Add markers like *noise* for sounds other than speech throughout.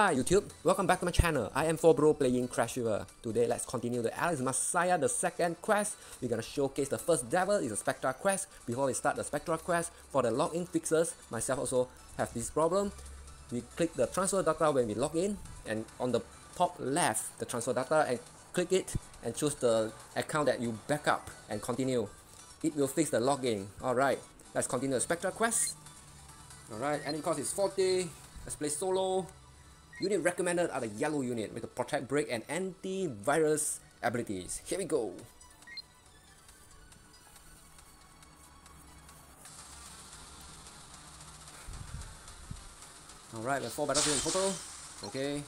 Hi YouTube, welcome back to my channel. I am 4Bro playing Crash Fever. Today let's continue the Alice Messiah, the second quest. We're gonna showcase the first devil is a Spectra quest. Before we start the Spectra quest, for the login fixes, myself also have this problem. We click the transfer data when we log in and on the top left, the transfer data and click it and choose the account that you backup and continue. It will fix the login. Alright, let's continue the Spectra quest. Alright, ending cost is 40. Let's play solo. Unit recommended are the yellow unit with the protect break and antivirus abilities. Here we go. Alright, let's 4 battlefield in total. Okay.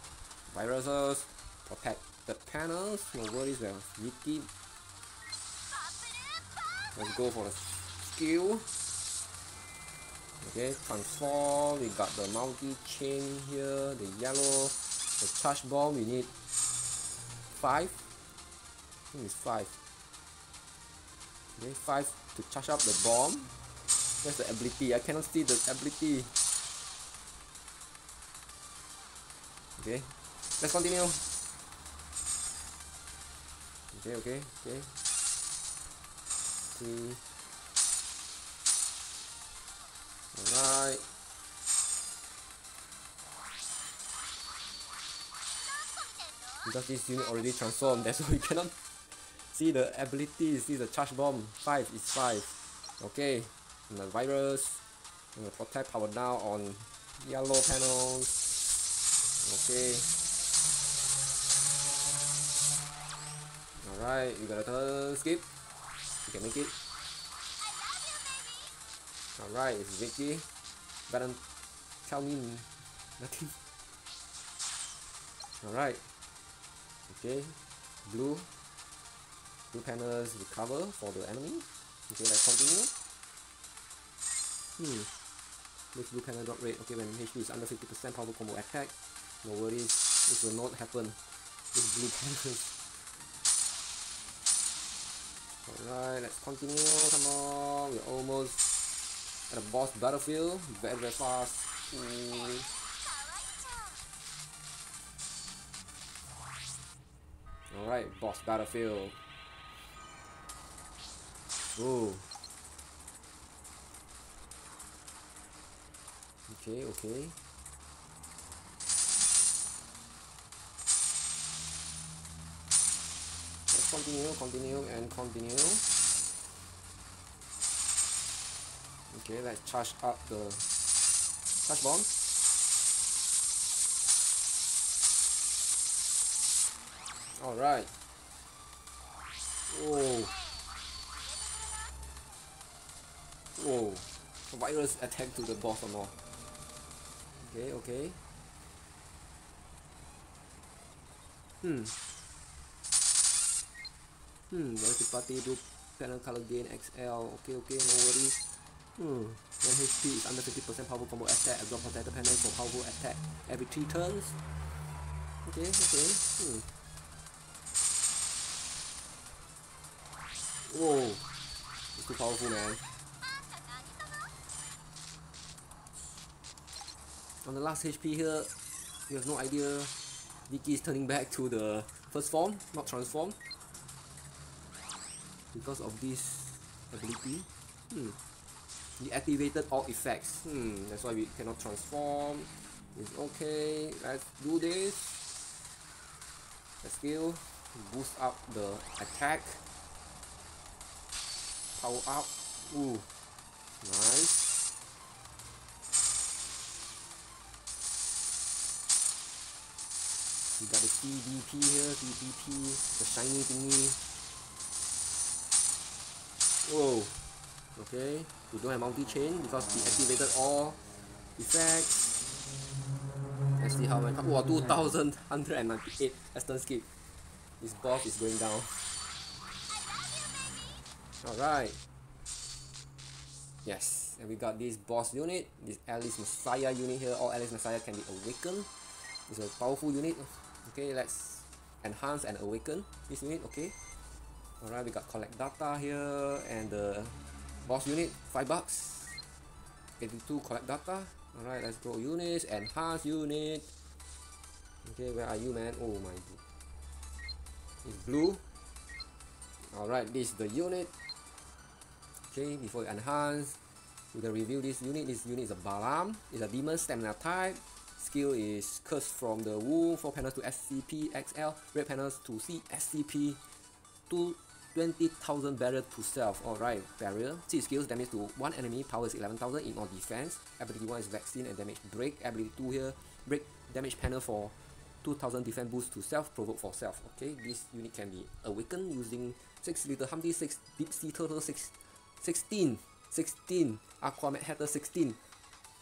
Viruses, protect the panels, no worries, we have. Let's go for the skill. Okay, transform, we got the multi-chain here, the yellow, the charge bomb, we need 5. I think it's 5. Okay, 5 to charge up the bomb. Where's the ability? I cannot see the ability. Okay, let's continue. Okay, okay, okay. Three. Alright. Because this unit already transformed, that's *laughs* why we cannot see the abilities. See the charge bomb. 5 is 5. Okay. And the virus. The protect power down on yellow panels. Okay. Alright, you gotta turn skip. You can make it. Alright, it's Vicky. Better tell me nothing. Alright. Okay. Blue. Blue panels recover for the enemy. Okay, let's continue. Hmm. This blue panel drop rate. Okay, when HP is under 50% power combo attack. No worries. This will not happen. This blue *laughs* panels. Alright, let's continue. Come on. We're almost a boss battlefield very very fast. Alright boss battlefield. Ooh. okay okay. Let's continue continue and continue Okay, let's charge up the charge bomb. Alright. Whoa. Whoa. Virus attack to the boss or not. Okay, okay. Hmm. Hmm, the party do panel color gain XL. Okay, okay, no worries. Hmm. When HP is under 50% power combo attack, absorb protector panel for powerful attack every 3 turns. Okay, okay. Hmm. Whoa. It's too powerful, man. On the last HP here, you have no idea Vicky is turning back to the first form, not transform. Because of this ability. Hmm. Deactivated all effects. Hmm, that's why we cannot transform. It's okay. Let's do this. Let's skill. Boost up the attack. Power up. Ooh. Nice. We got the CDP here, CDP, the shiny thingy. Whoa. Okay, we don't have multi-chain because we activated all effects. Let's see how many. Wow, 2198 Aston skip. This boss is going down. Alright. Yes, and we got this boss unit, this Alice Messiah unit here. All Alice Messiah can be awakened. It's a powerful unit. Okay, let's enhance and awaken this unit. Okay. Alright, we got collect data here and the boss unit 5 bucks 82 collect data alright let's go units enhance unit Okay, where are you, man? Oh my. It's blue. Alright, this is the unit. Okay, before you enhance, we can review this unit. This unit is a Balam. It's a demon stamina type. Skill is Curse from the Womb. 4 panels to SCP XL. Red panels to C SCP. 2 20,000 barrier to self. Alright, barrier. See skills damage to one enemy. Power is 11,000 in all defense. Ability 1 is vaccine and damage break. Ability 2 here. Break damage panel for 2000 defense boost to self. Provoke for self. Okay, this unit can be awakened using 6 little Humpty, 6 deep sea turtle, 6 16 16 Aquaman Hatter 16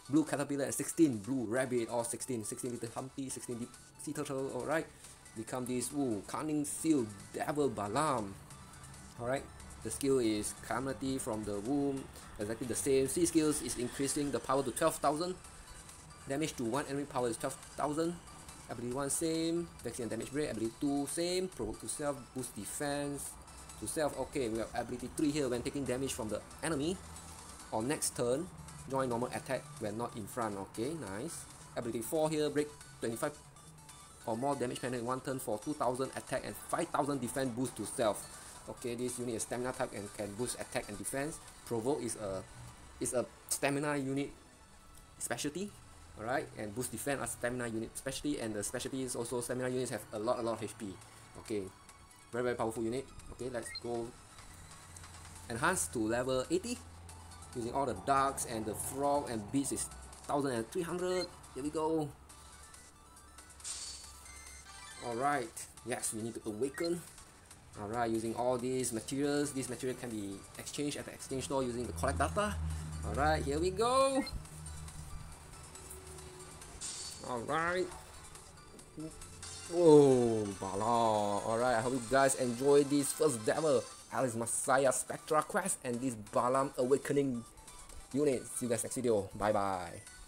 Blue Caterpillar and 16 Blue Rabbit or 16 16 little Humpty 16 deep sea turtle alright become this ooh cunning seal devil balam alright the skill is calamity from the womb. Exactly the same. C skills is increasing the power to 12,000 damage to one enemy power is 12,000 ability 1 same. Vaccine and damage break ability 2 same. Provoke to self boost defense to self. Okay we have ability 3 here when taking damage from the enemy. On next turn join normal attack when not in front. Okay nice. Ability 4 here break 25 or more damage penalty in one turn for 2000 attack and 5000 defense boost to self okay this unit is stamina type and can boost attack and defense. Provoke is a is a stamina unit specialty alright? And boost defense as stamina unit specialty and the specialty is also stamina units have a lot a lot of HP okay very very powerful unit. Okay let's go enhance to level 80 using all the ducks and the frog and beasts is 1300 here we go. Alright yes we need to awaken alright using all these materials these material can be exchanged at the exchange store using the collect data alright here we go alright Bala. Alright, I hope you guys enjoyed this first devil, Alice Messiah Spectra Quest and this Balam Awakening unit. See you guys next video. Bye bye.